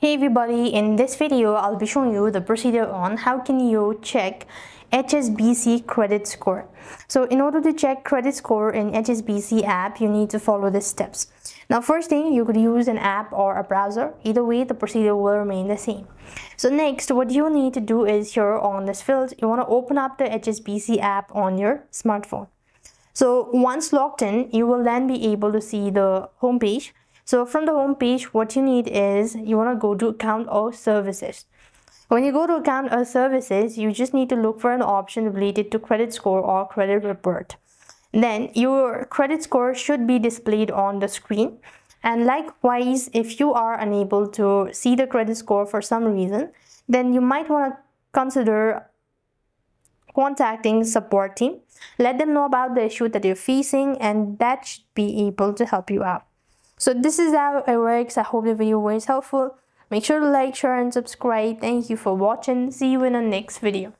Hey everybody, in this video I'll be showing you the procedure on how can you check HSBC credit score. So in order to check credit score in HSBC app, you need to follow the steps. Now first thing, you could use an app or a browser. Either way, the procedure will remain the same. So next, what you need to do is here on this field, you want to open up the HSBC app on your smartphone. So once logged in, you will then be able to see the home page so from the home page, what you need is you want to go to account or services. When you go to account or services, you just need to look for an option related to credit score or credit report. Then your credit score should be displayed on the screen. And likewise, if you are unable to see the credit score for some reason, then you might want to consider contacting support team. Let them know about the issue that you're facing and that should be able to help you out. So this is how it works. I hope the video was helpful. Make sure to like, share and subscribe. Thank you for watching. See you in the next video.